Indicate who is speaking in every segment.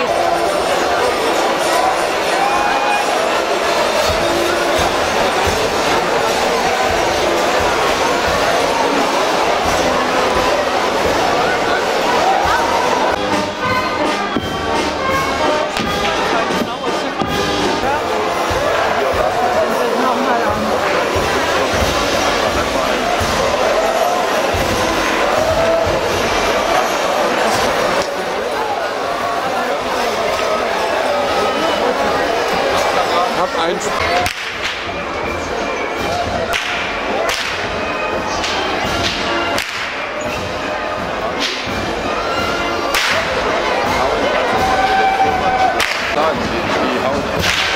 Speaker 1: Thank you. hab eins. Sagen, die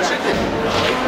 Speaker 1: Thank you.